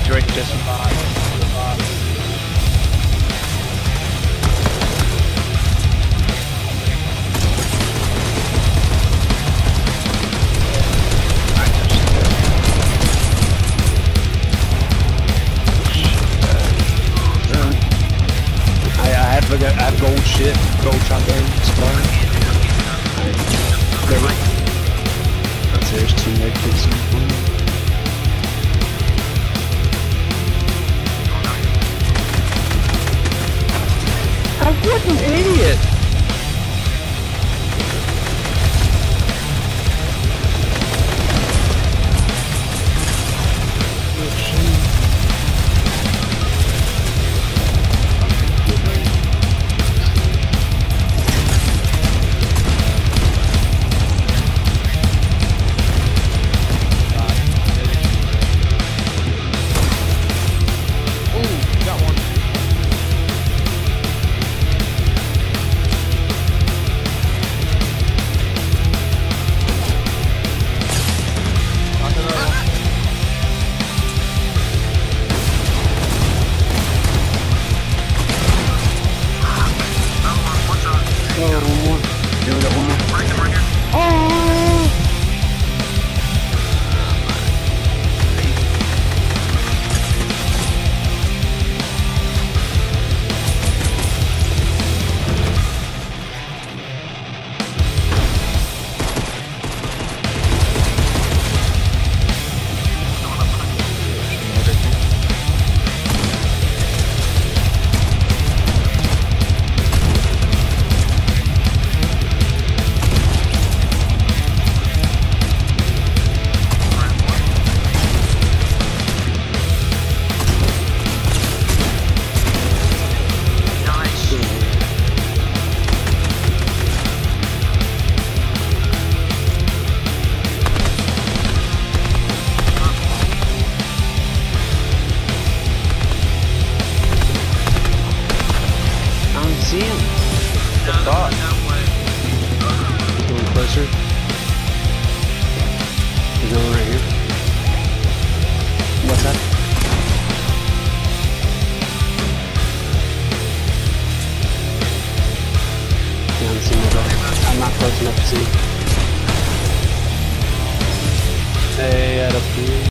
drink this. I, have I have gold shit, gold shotgun, there's two medkits. I'm what an idiot! I don't see him. Fuck. Going closer. He's going right here. What's that? Yeah, I'm seeing. I'm not close enough to see. Hey, at up here.